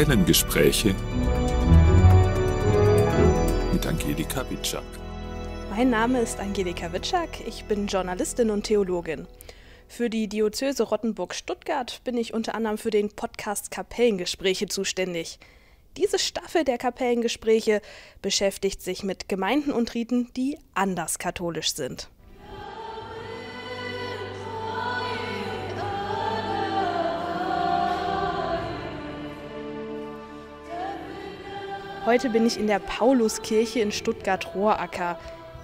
Kapellengespräche mit Angelika Witschak. Mein Name ist Angelika Witschak, ich bin Journalistin und Theologin. Für die Diözese Rottenburg-Stuttgart bin ich unter anderem für den Podcast Kapellengespräche zuständig. Diese Staffel der Kapellengespräche beschäftigt sich mit Gemeinden und Riten, die anders katholisch sind. Heute bin ich in der Pauluskirche in Stuttgart-Rohracker.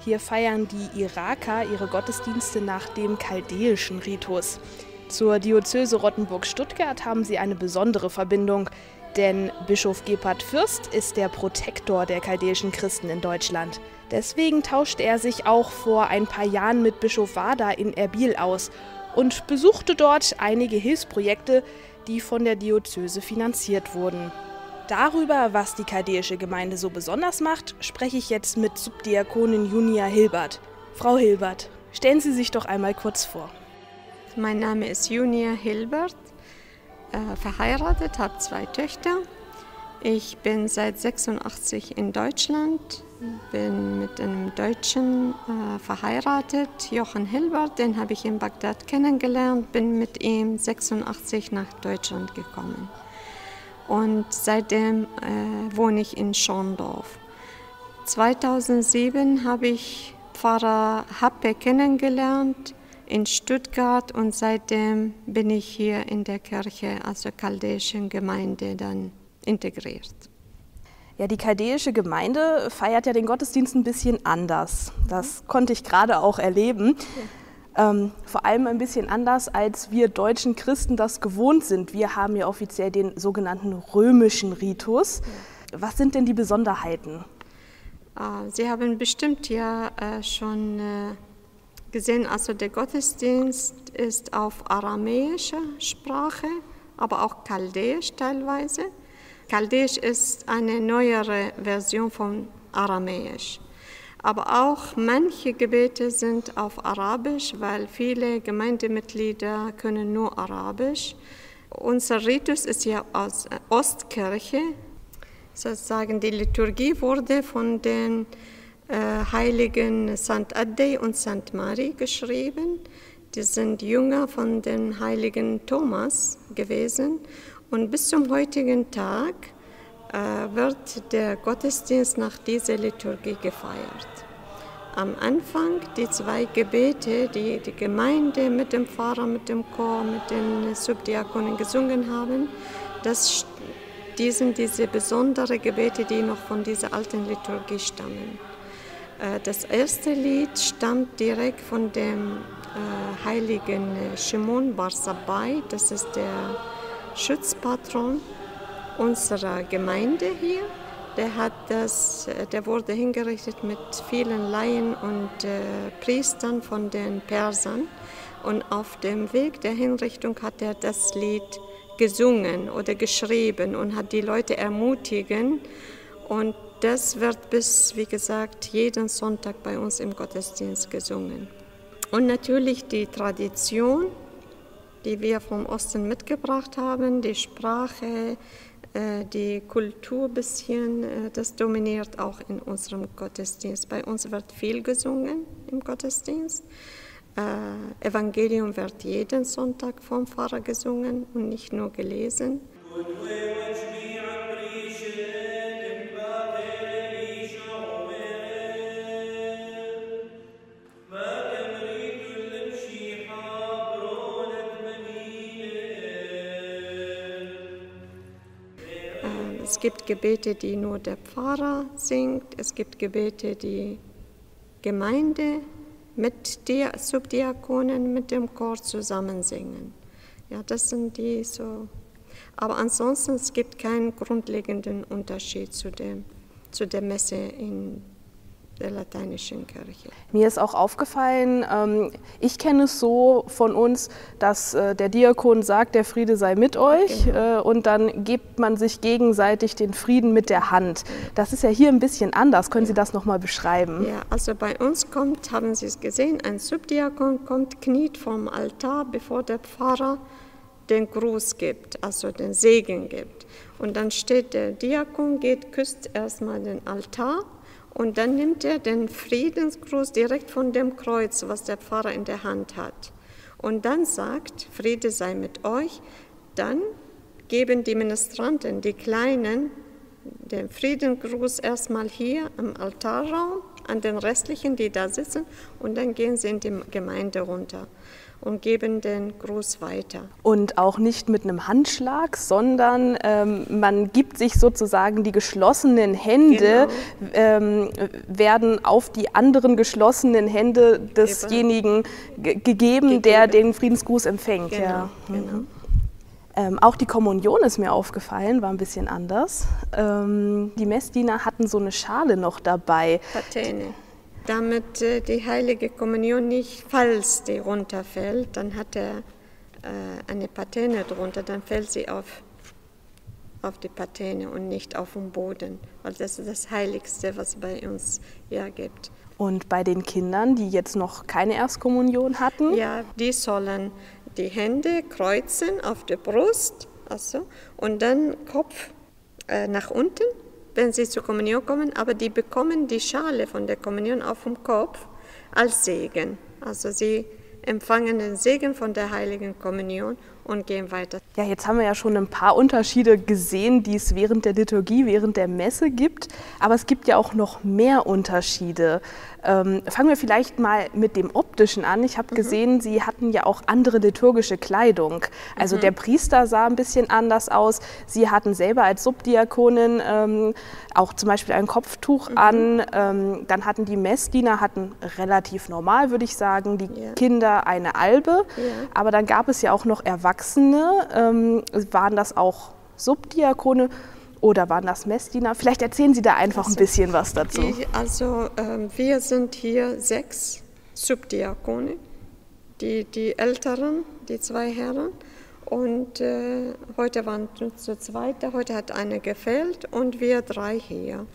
Hier feiern die Iraker ihre Gottesdienste nach dem chaldäischen Ritus. Zur Diözese Rottenburg-Stuttgart haben sie eine besondere Verbindung, denn Bischof Gebhard Fürst ist der Protektor der chaldäischen Christen in Deutschland. Deswegen tauschte er sich auch vor ein paar Jahren mit Bischof Wada in Erbil aus und besuchte dort einige Hilfsprojekte, die von der Diözese finanziert wurden. Darüber, was die chaldäische Gemeinde so besonders macht, spreche ich jetzt mit Subdiakonin Junia Hilbert. Frau Hilbert, stellen Sie sich doch einmal kurz vor. Mein Name ist Junia Hilbert, äh, verheiratet, habe zwei Töchter. Ich bin seit 86 in Deutschland, bin mit einem Deutschen äh, verheiratet, Jochen Hilbert, den habe ich in Bagdad kennengelernt, bin mit ihm 86 nach Deutschland gekommen und seitdem äh, wohne ich in Schorndorf. 2007 habe ich Pfarrer Happe kennengelernt in Stuttgart und seitdem bin ich hier in der Kirche, also chaldäischen Gemeinde, dann integriert. Ja, die chaldäische Gemeinde feiert ja den Gottesdienst ein bisschen anders. Das konnte ich gerade auch erleben. Ja. Ähm, vor allem ein bisschen anders, als wir deutschen Christen das gewohnt sind. Wir haben ja offiziell den sogenannten römischen Ritus. Was sind denn die Besonderheiten? Ah, Sie haben bestimmt ja äh, schon äh, gesehen, also der Gottesdienst ist auf aramäischer Sprache, aber auch chaldäisch teilweise. Chaldäisch ist eine neuere Version von aramäisch. Aber auch manche Gebete sind auf Arabisch, weil viele Gemeindemitglieder können nur Arabisch. Unser Ritus ist ja aus Ostkirche. Sozusagen die Liturgie wurde von den äh, Heiligen St. Addei und St. Mari geschrieben. Die sind Jünger von dem Heiligen Thomas gewesen. Und bis zum heutigen Tag wird der Gottesdienst nach dieser Liturgie gefeiert. Am Anfang die zwei Gebete, die die Gemeinde mit dem Pfarrer, mit dem Chor, mit den Subdiakonen gesungen haben, das, die sind diese besonderen Gebete, die noch von dieser alten Liturgie stammen. Äh, das erste Lied stammt direkt von dem äh, heiligen Shimon Bar Sabbai, das ist der Schutzpatron unserer Gemeinde hier. Der, hat das, der wurde hingerichtet mit vielen Laien und äh, Priestern von den Persern. Und auf dem Weg der Hinrichtung hat er das Lied gesungen oder geschrieben und hat die Leute ermutigen. Und das wird bis, wie gesagt, jeden Sonntag bei uns im Gottesdienst gesungen. Und natürlich die Tradition, die wir vom Osten mitgebracht haben, die Sprache, äh, die Kultur bisschen, äh, das dominiert auch in unserem Gottesdienst. Bei uns wird viel gesungen im Gottesdienst. Äh, Evangelium wird jeden Sonntag vom Pfarrer gesungen und nicht nur gelesen. Es gibt Gebete, die nur der Pfarrer singt. Es gibt Gebete, die Gemeinde mit der Subdiakonen, mit dem Chor zusammen singen. Ja, das sind die so. Aber ansonsten es gibt keinen grundlegenden Unterschied zu, dem, zu der Messe in der lateinischen Kirche. Mir ist auch aufgefallen, ähm, ich kenne es so von uns, dass äh, der Diakon sagt, der Friede sei mit euch genau. äh, und dann gibt man sich gegenseitig den Frieden mit der Hand. Das ist ja hier ein bisschen anders. Können ja. Sie das nochmal beschreiben? Ja, also bei uns kommt, haben Sie es gesehen, ein Subdiakon kommt, kniet vom Altar, bevor der Pfarrer den Gruß gibt, also den Segen gibt. Und dann steht der Diakon, geht, küsst erstmal den Altar und dann nimmt er den Friedensgruß direkt von dem Kreuz, was der Pfarrer in der Hand hat. Und dann sagt, Friede sei mit euch. Dann geben die Ministranten, die Kleinen, den Friedensgruß erstmal hier im Altarraum an den restlichen, die da sitzen, und dann gehen sie in die Gemeinde runter und geben den Gruß weiter. Und auch nicht mit einem Handschlag, sondern ähm, man gibt sich sozusagen die geschlossenen Hände, genau. ähm, werden auf die anderen geschlossenen Hände desjenigen gegeben, gegeben, der den Friedensgruß empfängt. Genau, ja. genau. Ähm, auch die Kommunion ist mir aufgefallen, war ein bisschen anders. Ähm, die Messdiener hatten so eine Schale noch dabei. Patene. Damit äh, die heilige Kommunion nicht, falls die runterfällt, dann hat er äh, eine Patene drunter, dann fällt sie auf, auf die Patene und nicht auf den Boden, weil das ist das Heiligste, was bei uns ja gibt. Und bei den Kindern, die jetzt noch keine Erstkommunion hatten? Ja, die sollen die Hände kreuzen auf der Brust also, und dann Kopf äh, nach unten, wenn sie zur Kommunion kommen, aber die bekommen die Schale von der Kommunion auf dem Kopf als Segen. Also sie empfangen den Segen von der heiligen Kommunion und gehen weiter. Ja, jetzt haben wir ja schon ein paar Unterschiede gesehen, die es während der Liturgie, während der Messe gibt. Aber es gibt ja auch noch mehr Unterschiede. Ähm, fangen wir vielleicht mal mit dem Optischen an. Ich habe mhm. gesehen, Sie hatten ja auch andere liturgische Kleidung. Also mhm. der Priester sah ein bisschen anders aus. Sie hatten selber als Subdiakonin ähm, auch zum Beispiel ein Kopftuch mhm. an. Ähm, dann hatten die Messdiener hatten relativ normal, würde ich sagen, die ja. Kinder eine Albe. Ja. Aber dann gab es ja auch noch Erwachsene. Ähm, waren das auch Subdiakone? Oder waren das Messdiener? Vielleicht erzählen Sie da einfach also, ein bisschen was dazu. Die, also äh, wir sind hier sechs Subdiakone, die, die Älteren, die zwei Herren. Und äh, heute waren zu zweit, heute hat einer gefehlt und wir drei hier.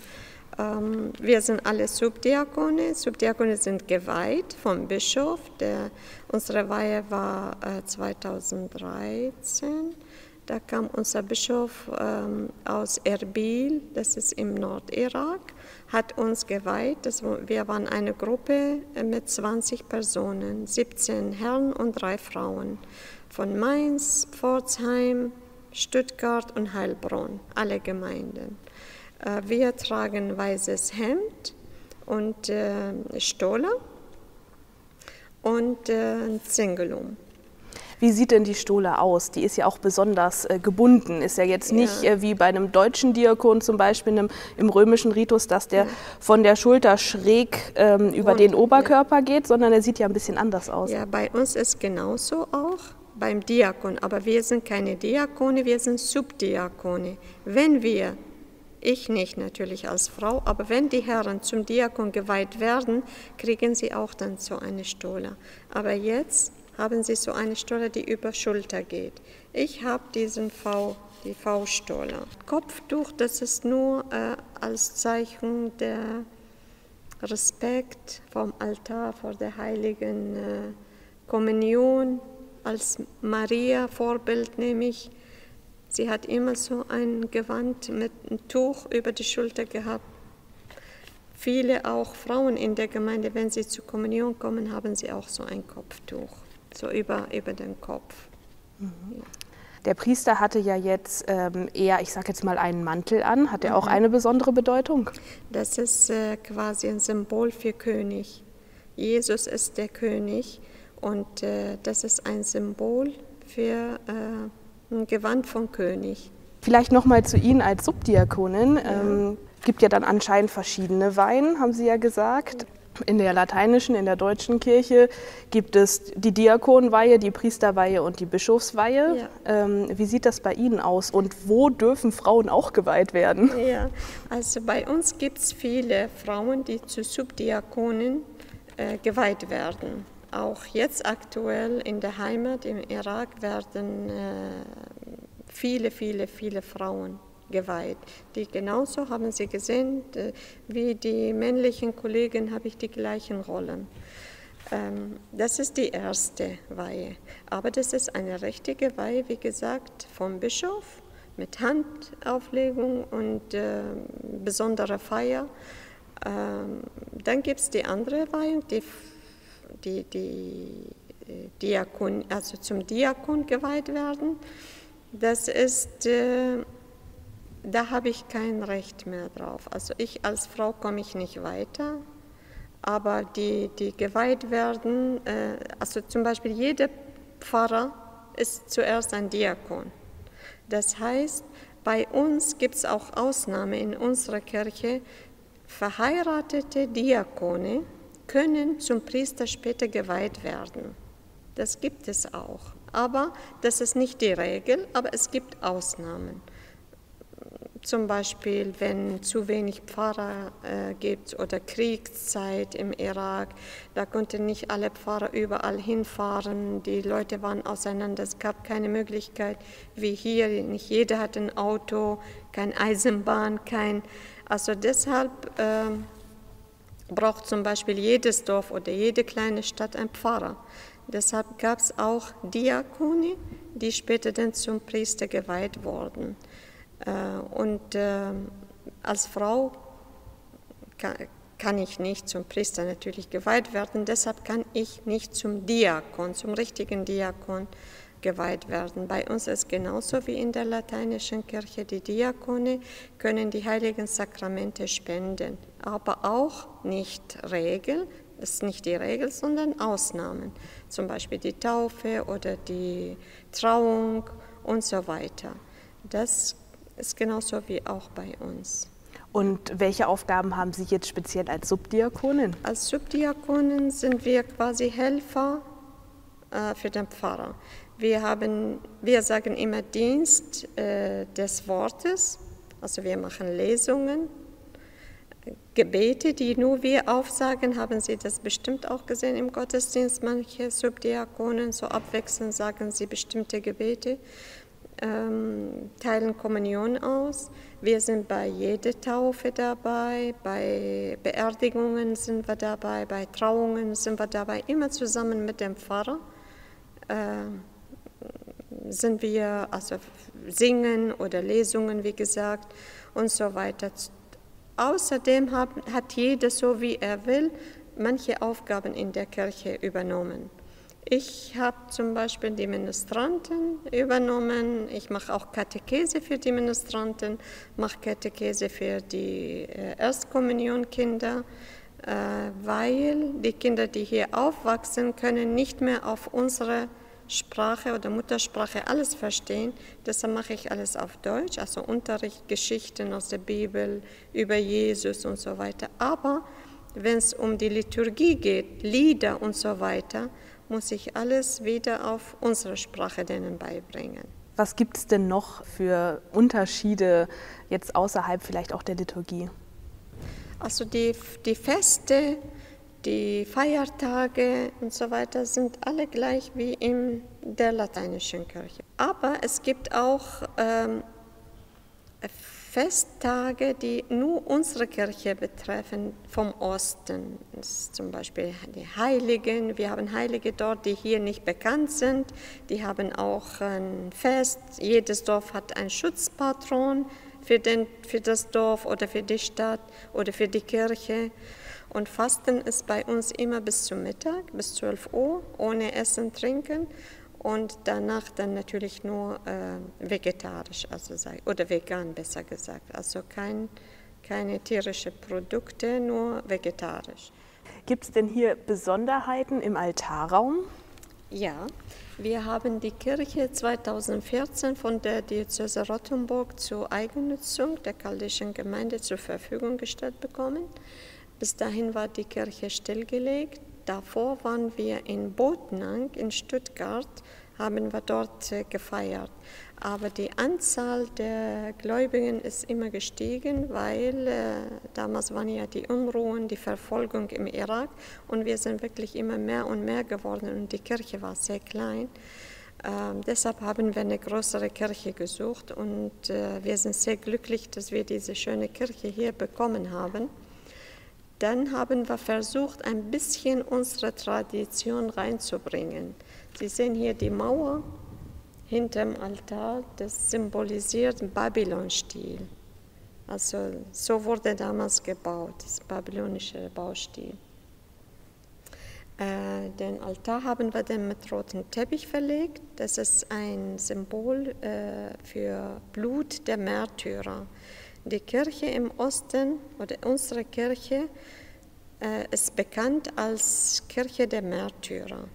Ähm, wir sind alle Subdiakone. Subdiakone sind geweiht vom Bischof. Der, unsere Weihe war äh, 2013. Da kam unser Bischof ähm, aus Erbil, das ist im Nordirak, hat uns geweiht. Das, wir waren eine Gruppe äh, mit 20 Personen, 17 Herren und drei Frauen. Von Mainz, Pforzheim, Stuttgart und Heilbronn, alle Gemeinden. Äh, wir tragen weißes Hemd und äh, Stola und äh, Zingelum. Wie sieht denn die Stola aus? Die ist ja auch besonders äh, gebunden. Ist ja jetzt nicht ja. Äh, wie bei einem deutschen Diakon zum Beispiel einem, im römischen Ritus, dass der ja. von der Schulter schräg ähm, über Und, den Oberkörper ja. geht, sondern er sieht ja ein bisschen anders aus. Ja, bei uns ist genauso auch beim Diakon. Aber wir sind keine Diakone, wir sind Subdiakone. Wenn wir ich nicht natürlich als Frau, aber wenn die Herren zum Diakon geweiht werden, kriegen sie auch dann so eine Stola. Aber jetzt haben sie so eine Stola, die über Schulter geht. Ich habe diesen V, die V-Stola. Kopftuch, das ist nur äh, als Zeichen der Respekt vom Altar vor der heiligen äh, Kommunion. Als Maria-Vorbild nehme ich. Sie hat immer so ein Gewand mit einem Tuch über die Schulter gehabt. Viele auch Frauen in der Gemeinde, wenn sie zur Kommunion kommen, haben sie auch so ein Kopftuch so über, über den Kopf. Mhm. Der Priester hatte ja jetzt ähm, eher, ich sage jetzt mal, einen Mantel an. Hat er mhm. auch eine besondere Bedeutung? Das ist äh, quasi ein Symbol für König. Jesus ist der König und äh, das ist ein Symbol für äh, ein Gewand vom König. Vielleicht noch mal zu Ihnen als Subdiakonin. Ja. Ähm, gibt ja dann anscheinend verschiedene Weihen, haben Sie ja gesagt. In der lateinischen, in der deutschen Kirche gibt es die Diakonweihe, die Priesterweihe und die Bischofsweihe. Ja. Ähm, wie sieht das bei Ihnen aus und wo dürfen Frauen auch geweiht werden? Ja, also bei uns gibt es viele Frauen, die zu Subdiakonen äh, geweiht werden. Auch jetzt aktuell in der Heimat im Irak werden äh, viele, viele, viele Frauen geweiht. Die genauso haben Sie gesehen, wie die männlichen Kollegen habe ich die gleichen Rollen. Ähm, das ist die erste Weihe. Aber das ist eine richtige Weihe, wie gesagt, vom Bischof mit Handauflegung und äh, besonderer Feier. Ähm, dann gibt es die andere Weihung, die, die, die äh, Diakon, also zum Diakon geweiht werden. Das ist, äh, da habe ich kein Recht mehr drauf. Also ich als Frau komme ich nicht weiter, aber die, die geweiht werden, äh, also zum Beispiel jeder Pfarrer ist zuerst ein Diakon. Das heißt, bei uns gibt es auch Ausnahmen in unserer Kirche. Verheiratete Diakone können zum Priester später geweiht werden. Das gibt es auch. Aber das ist nicht die Regel, aber es gibt Ausnahmen. Zum Beispiel, wenn zu wenig Pfarrer äh, gibt oder Kriegszeit im Irak, da konnten nicht alle Pfarrer überall hinfahren, die Leute waren auseinander, es gab keine Möglichkeit wie hier, nicht jeder hat ein Auto, kein Eisenbahn, kein, also deshalb äh, braucht zum Beispiel jedes Dorf oder jede kleine Stadt einen Pfarrer. Deshalb gab es auch Diakone, die später dann zum Priester geweiht wurden. Äh, und äh, als Frau kann ich nicht zum Priester natürlich geweiht werden, deshalb kann ich nicht zum Diakon, zum richtigen Diakon geweiht werden. Bei uns ist genauso wie in der lateinischen Kirche. Die Diakone können die heiligen Sakramente spenden, aber auch nicht Regel, das ist nicht die Regel, sondern Ausnahmen, zum Beispiel die Taufe oder die Trauung und so weiter. Das ist genauso wie auch bei uns. Und welche Aufgaben haben Sie jetzt speziell als Subdiakonin? Als Subdiakonin sind wir quasi Helfer äh, für den Pfarrer. Wir, haben, wir sagen immer Dienst äh, des Wortes, also wir machen Lesungen, Gebete, die nur wir aufsagen, haben Sie das bestimmt auch gesehen im Gottesdienst. Manche Subdiakonen so abwechselnd sagen sie bestimmte Gebete ähm, teilen Kommunion aus. Wir sind bei jeder Taufe dabei, bei Beerdigungen sind wir dabei, bei Trauungen sind wir dabei, immer zusammen mit dem Pfarrer. Äh, sind wir, also singen oder Lesungen, wie gesagt, und so weiter. Außerdem hat, hat jeder, so wie er will, manche Aufgaben in der Kirche übernommen. Ich habe zum Beispiel die Ministranten übernommen. Ich mache auch Katechese für die Ministranten, mache Katechese für die äh, Erstkommunionkinder, äh, weil die Kinder, die hier aufwachsen, können nicht mehr auf unsere Sprache oder Muttersprache alles verstehen. Deshalb mache ich alles auf Deutsch, also Unterricht, Geschichten aus der Bibel über Jesus und so weiter. Aber wenn es um die Liturgie geht, Lieder und so weiter, muss ich alles wieder auf unsere Sprache denen beibringen. Was gibt es denn noch für Unterschiede jetzt außerhalb vielleicht auch der Liturgie? Also die, die Feste, die Feiertage und so weiter sind alle gleich wie in der lateinischen Kirche. Aber es gibt auch ähm, Festtage, die nur unsere Kirche betreffen, vom Osten. zum Beispiel die Heiligen. Wir haben Heilige dort, die hier nicht bekannt sind. Die haben auch ein Fest. Jedes Dorf hat einen Schutzpatron für, den, für das Dorf oder für die Stadt oder für die Kirche. Und Fasten ist bei uns immer bis zum Mittag, bis 12 Uhr, ohne Essen, Trinken und danach dann natürlich nur äh, vegetarisch also oder vegan besser gesagt. Also kein, keine tierischen Produkte, nur vegetarisch. Gibt es denn hier Besonderheiten im Altarraum? Ja, wir haben die Kirche 2014 von der Diözese Rottenburg zur Eigennutzung der kaldischen Gemeinde zur Verfügung gestellt bekommen. Bis dahin war die Kirche stillgelegt Davor waren wir in Botnang in Stuttgart, haben wir dort äh, gefeiert. Aber die Anzahl der Gläubigen ist immer gestiegen, weil äh, damals waren ja die Unruhen, die Verfolgung im Irak und wir sind wirklich immer mehr und mehr geworden und die Kirche war sehr klein. Ähm, deshalb haben wir eine größere Kirche gesucht und äh, wir sind sehr glücklich, dass wir diese schöne Kirche hier bekommen haben. Dann haben wir versucht, ein bisschen unsere Tradition reinzubringen. Sie sehen hier die Mauer hinterm Altar, das symbolisiert Babylon-Stil. Also so wurde damals gebaut, das babylonische Baustil. Äh, den Altar haben wir dann mit rotem Teppich verlegt. Das ist ein Symbol äh, für Blut der Märtyrer. Die Kirche im Osten oder unsere Kirche äh, ist bekannt als Kirche der Märtyrer.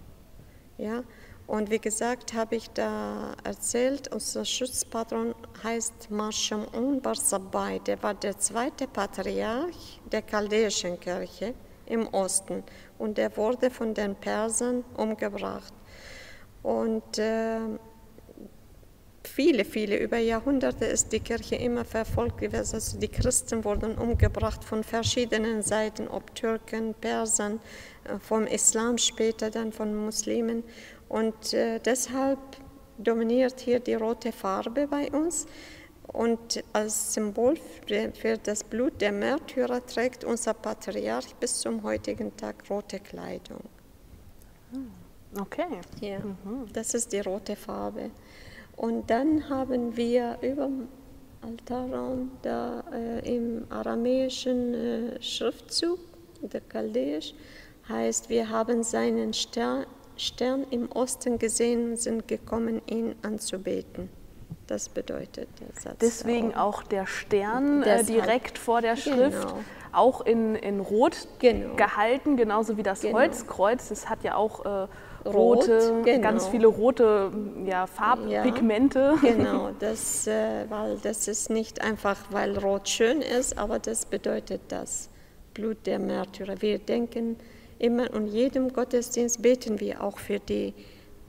Ja? Und wie gesagt, habe ich da erzählt, unser Schutzpatron heißt Marshamun Bar Sabbai. Der war der zweite Patriarch der chaldäischen Kirche im Osten und er wurde von den Persern umgebracht. Und äh, viele, viele, über Jahrhunderte ist die Kirche immer verfolgt gewesen. Also die Christen wurden umgebracht von verschiedenen Seiten, ob Türken, Persern, äh, vom Islam später, dann von Muslimen. Und äh, deshalb dominiert hier die rote Farbe bei uns. Und als Symbol für das Blut der Märtyrer trägt unser Patriarch bis zum heutigen Tag rote Kleidung. Hm, okay. Ja, mhm. das ist die rote Farbe. Und dann haben wir über dem Altarraum da äh, im aramäischen äh, Schriftzug, der Chaldäisch, heißt, wir haben seinen Stern, Stern im Osten gesehen und sind gekommen, ihn anzubeten. Das bedeutet der Satz. Deswegen auch, der Stern äh, direkt vor der Schrift, genau. auch in, in Rot genau. gehalten, genauso wie das genau. Holzkreuz. Das hat ja auch äh, rote, Rot, genau. ganz viele rote ja, Farbpigmente. Ja, genau, das, äh, weil das ist nicht einfach, weil Rot schön ist, aber das bedeutet das Blut der Märtyrer. Wir denken immer und jedem Gottesdienst beten wir auch für die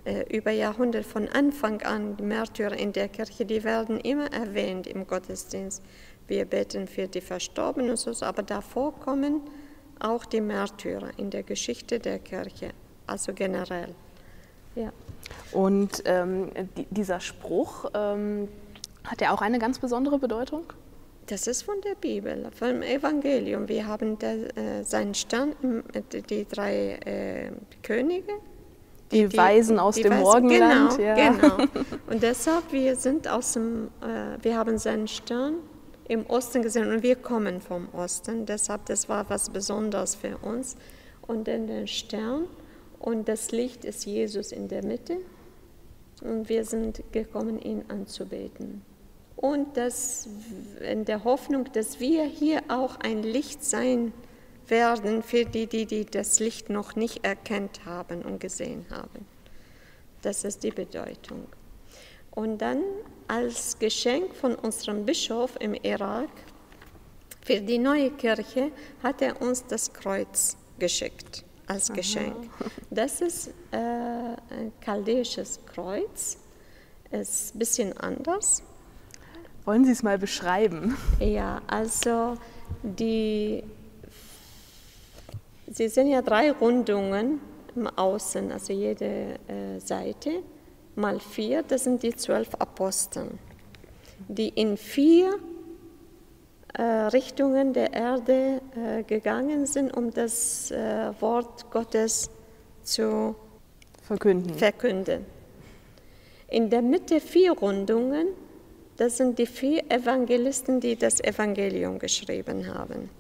äh, über Jahrhunderte von Anfang an, die Märtyrer in der Kirche, die werden immer erwähnt im Gottesdienst. Wir beten für die Verstorbenen und so, aber davor kommen auch die Märtyrer in der Geschichte der Kirche, also generell. Ja. Und ähm, dieser Spruch, ähm, hat er auch eine ganz besondere Bedeutung? Das ist von der Bibel, vom Evangelium. Wir haben da, äh, seinen Stern, die drei äh, Könige, die, die Weisen aus dem Weisen, Morgenland. Genau, ja. genau. Und deshalb, wir sind aus dem, äh, wir haben seinen Stern im Osten gesehen und wir kommen vom Osten. Deshalb, das war was Besonderes für uns. Und dann den Stern und das Licht ist Jesus in der Mitte. Und wir sind gekommen, ihn anzubeten. Und das in der Hoffnung, dass wir hier auch ein Licht sein werden für die, die, die das Licht noch nicht erkannt haben und gesehen haben. Das ist die Bedeutung. Und dann als Geschenk von unserem Bischof im Irak für die neue Kirche hat er uns das Kreuz geschickt als Aha. Geschenk. Das ist äh, ein chaldäisches Kreuz, ist ein bisschen anders. Wollen Sie es mal beschreiben? Ja, also die Sie sehen ja drei Rundungen im Außen, also jede äh, Seite mal vier, das sind die zwölf Apostel, die in vier Richtungen der Erde äh, gegangen sind, um das äh, Wort Gottes zu verkünden. verkünden. In der Mitte vier Rundungen, das sind die vier Evangelisten, die das Evangelium geschrieben haben.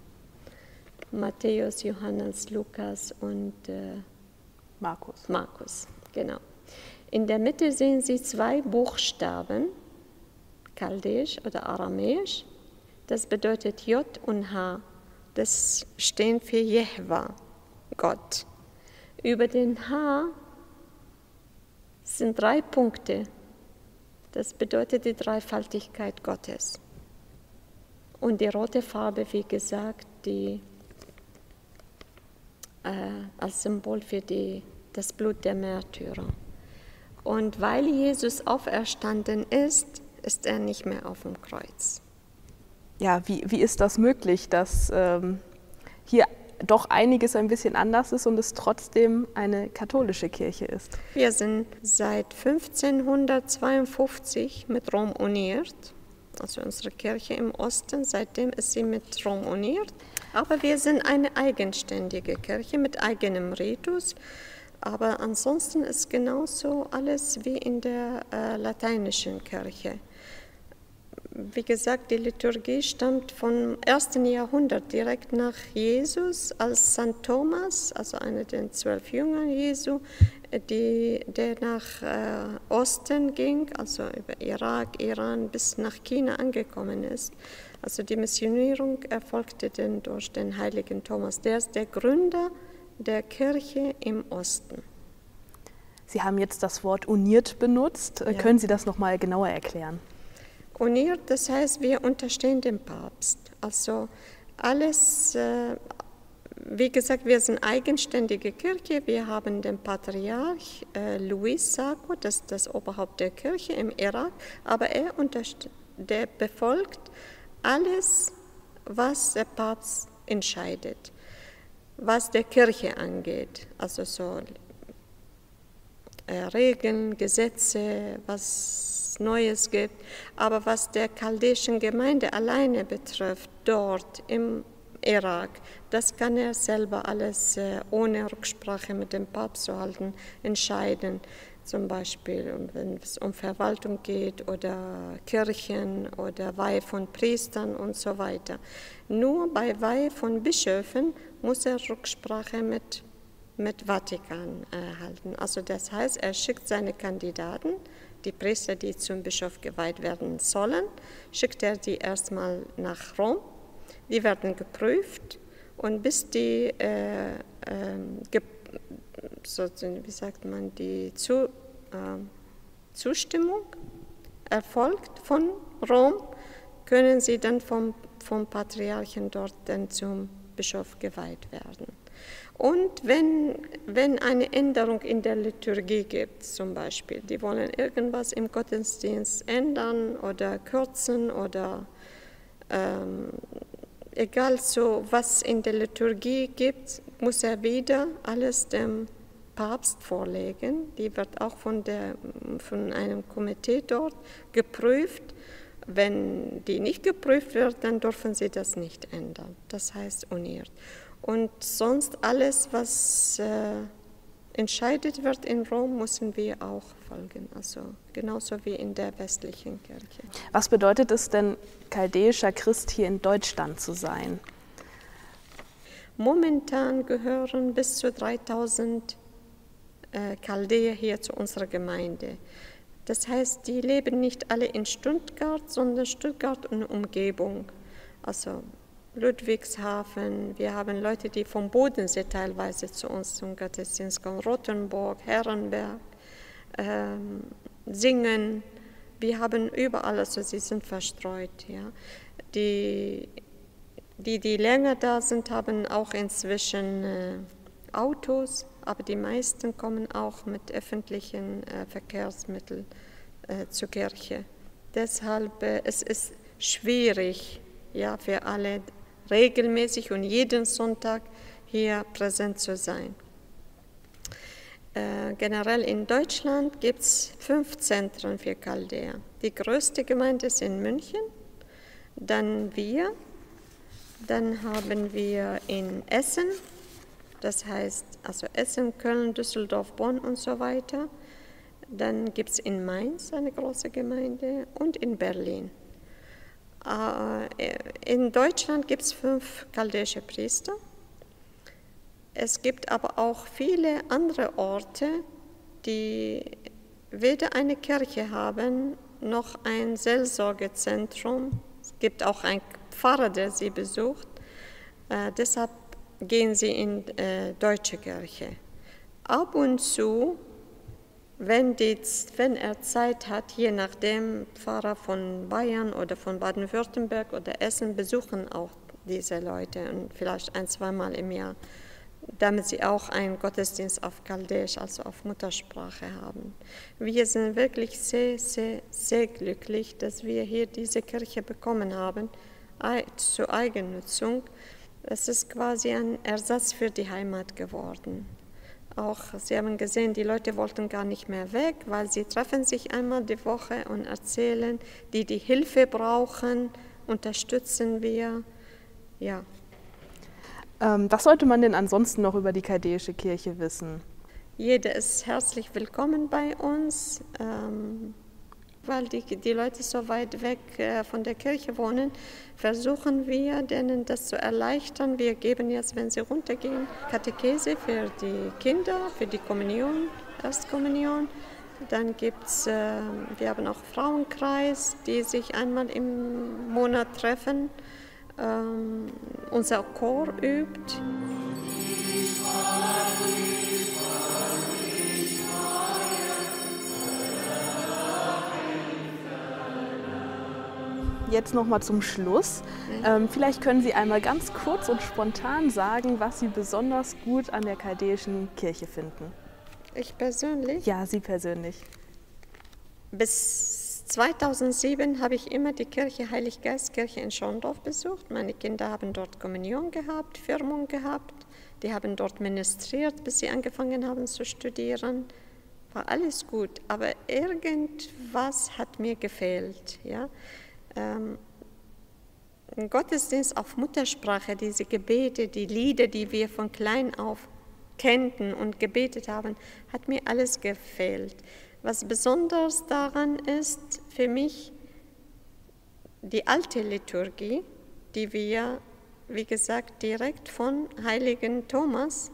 Matthäus, Johannes, Lukas und äh, Markus. Markus, genau. In der Mitte sehen Sie zwei Buchstaben, Chaldäisch oder Aramäisch. Das bedeutet J und H. Das stehen für Jehwa, Gott. Über den H sind drei Punkte. Das bedeutet die Dreifaltigkeit Gottes. Und die rote Farbe, wie gesagt, die äh, als Symbol für die, das Blut der Märtyrer. Und weil Jesus auferstanden ist, ist er nicht mehr auf dem Kreuz. Ja, wie, wie ist das möglich, dass ähm, hier doch einiges ein bisschen anders ist und es trotzdem eine katholische Kirche ist? Wir sind seit 1552 mit Rom uniert, also unsere Kirche im Osten, seitdem ist sie mit Rom uniert. Aber wir sind eine eigenständige Kirche mit eigenem Ritus. Aber ansonsten ist genauso alles wie in der äh, lateinischen Kirche. Wie gesagt, die Liturgie stammt vom ersten Jahrhundert, direkt nach Jesus, als St. Thomas, also einer der zwölf Jüngern Jesu, die, der nach äh, Osten ging, also über Irak, Iran bis nach China angekommen ist. Also die Missionierung erfolgte dann durch den heiligen Thomas. Der ist der Gründer der Kirche im Osten. Sie haben jetzt das Wort uniert benutzt. Ja. Können Sie das noch mal genauer erklären? Uniert, das heißt, wir unterstehen dem Papst. Also alles, äh, wie gesagt, wir sind eigenständige Kirche. Wir haben den Patriarch äh, Louis Sacco, das ist das Oberhaupt der Kirche im Irak, aber er der befolgt alles, was der Papst entscheidet, was der Kirche angeht, also so Regeln, Gesetze, was Neues gibt. Aber was der chaldäischen Gemeinde alleine betrifft, dort im Irak, das kann er selber alles äh, ohne Rücksprache mit dem Papst zu halten entscheiden. Zum Beispiel, wenn es um Verwaltung geht oder Kirchen oder Weihe von Priestern und so weiter. Nur bei Weihe von Bischöfen muss er Rücksprache mit mit Vatikan erhalten. Also das heißt, er schickt seine Kandidaten, die Priester, die zum Bischof geweiht werden sollen, schickt er die erstmal nach Rom. Die werden geprüft und bis die äh, äh, so, wie sagt man, die Zu, äh, Zustimmung erfolgt von Rom, können sie dann vom, vom Patriarchen dort dann zum Bischof geweiht werden. Und wenn, wenn eine Änderung in der Liturgie gibt, zum Beispiel, die wollen irgendwas im Gottesdienst ändern oder kürzen oder ähm, egal so, was in der Liturgie gibt, muss er wieder alles dem Papst vorlegen. Die wird auch von, der, von einem Komitee dort geprüft. Wenn die nicht geprüft wird, dann dürfen sie das nicht ändern. Das heißt uniert. Und sonst alles, was äh, entscheidet wird in Rom, müssen wir auch folgen. Also genauso wie in der westlichen Kirche. Was bedeutet es denn, chaldäischer Christ hier in Deutschland zu sein? Momentan gehören bis zu 3000 äh, Chaldäer hier zu unserer Gemeinde. Das heißt, die leben nicht alle in Stuttgart, sondern Stuttgart und Umgebung. Also Ludwigshafen, wir haben Leute, die vom Bodensee teilweise zu uns zum Gottesdienst kommen, Rottenburg, Herrenberg, ähm, Singen, wir haben überall, also sie sind verstreut. Ja. Die, die, die länger da sind, haben auch inzwischen äh, Autos, aber die meisten kommen auch mit öffentlichen äh, Verkehrsmitteln äh, zur Kirche. Deshalb äh, es ist schwierig ja, für alle regelmäßig und jeden Sonntag hier präsent zu sein. Äh, generell in Deutschland gibt es fünf Zentren für Chaldea. Die größte Gemeinde ist in München, dann wir, dann haben wir in Essen, das heißt also Essen, Köln, Düsseldorf, Bonn und so weiter. Dann gibt es in Mainz eine große Gemeinde und in Berlin. Äh, in Deutschland gibt es fünf chaldäische Priester. Es gibt aber auch viele andere Orte, die weder eine Kirche haben noch ein Seelsorgezentrum. Es gibt auch einen Pfarrer, der sie besucht. Äh, deshalb gehen sie in äh, deutsche Kirche. Ab und zu wenn, die, wenn er Zeit hat, je nachdem Pfarrer von Bayern oder von Baden-Württemberg oder Essen besuchen auch diese Leute und vielleicht ein, zweimal im Jahr, damit sie auch einen Gottesdienst auf Chaldäisch, also auf Muttersprache haben. Wir sind wirklich sehr, sehr, sehr glücklich, dass wir hier diese Kirche bekommen haben, zur Eigennutzung. Es ist quasi ein Ersatz für die Heimat geworden. Auch Sie haben gesehen, die Leute wollten gar nicht mehr weg, weil sie treffen sich einmal die Woche und erzählen, die die Hilfe brauchen, unterstützen wir. Ja. Ähm, was sollte man denn ansonsten noch über die chaldäische Kirche wissen? Jeder ist herzlich willkommen bei uns. Ähm, weil die, die Leute so weit weg äh, von der Kirche wohnen, versuchen wir, denen das zu erleichtern. Wir geben jetzt, wenn sie runtergehen, Katechese für die Kinder, für die Kommunion, Erstkommunion. Dann gibt es, äh, wir haben auch Frauenkreis, die sich einmal im Monat treffen. Ähm, unser Chor übt. Jetzt noch mal zum Schluss. Ähm, vielleicht können Sie einmal ganz kurz und spontan sagen, was Sie besonders gut an der chaldäischen Kirche finden. Ich persönlich? Ja, Sie persönlich. Bis 2007 habe ich immer die Kirche Heiliggeistkirche in Schondorf besucht. Meine Kinder haben dort Kommunion gehabt, Firmung gehabt. Die haben dort ministriert, bis sie angefangen haben zu studieren. War alles gut, aber irgendwas hat mir gefehlt. Ja? Ähm, Gottesdienst auf Muttersprache, diese Gebete, die Lieder, die wir von klein auf kennten und gebetet haben, hat mir alles gefehlt. Was besonders daran ist für mich, die alte Liturgie, die wir, wie gesagt, direkt von heiligen Thomas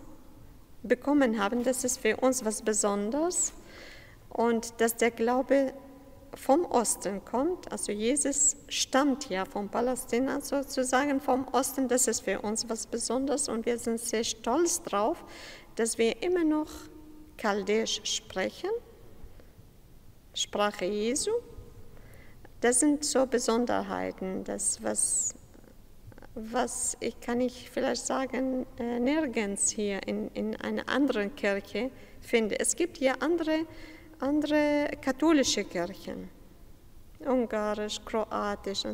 bekommen haben, das ist für uns was Besonderes und dass der Glaube vom Osten kommt, also Jesus stammt ja von Palästina sozusagen vom Osten, das ist für uns was Besonderes und wir sind sehr stolz drauf, dass wir immer noch Chaldäisch sprechen, Sprache Jesu. Das sind so Besonderheiten, das was was ich kann ich vielleicht sagen äh, nirgends hier in, in einer anderen Kirche finde. Es gibt ja andere andere katholische Kirchen, ungarisch, kroatisch,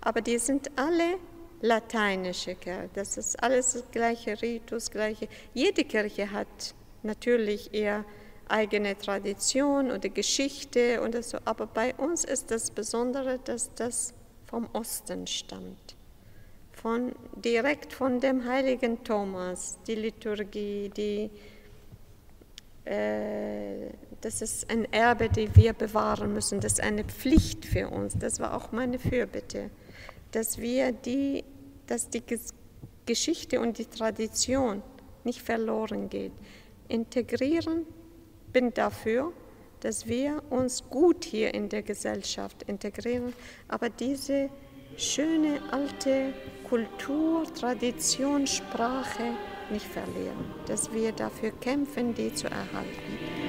aber die sind alle lateinische Kirchen. Das ist alles das gleiche Ritus, gleiche. Jede Kirche hat natürlich ihre eigene Tradition oder Geschichte oder so, aber bei uns ist das Besondere, dass das vom Osten stammt. Von, direkt von dem heiligen Thomas, die Liturgie, die das ist ein Erbe, das wir bewahren müssen. Das ist eine Pflicht für uns. Das war auch meine Fürbitte, dass wir die, dass die Geschichte und die Tradition nicht verloren geht. Integrieren bin dafür, dass wir uns gut hier in der Gesellschaft integrieren, aber diese schöne alte Kultur, Tradition, Sprache nicht verlieren, dass wir dafür kämpfen, die zu erhalten.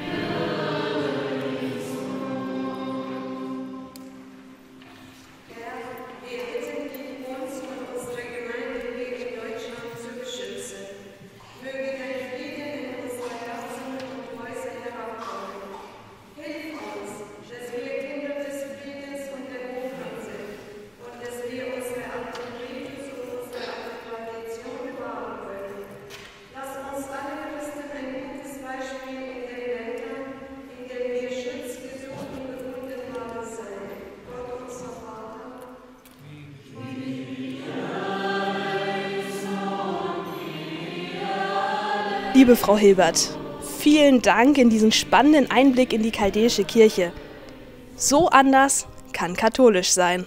Liebe Frau Hilbert, vielen Dank in diesen spannenden Einblick in die chaldäische Kirche. So anders kann katholisch sein.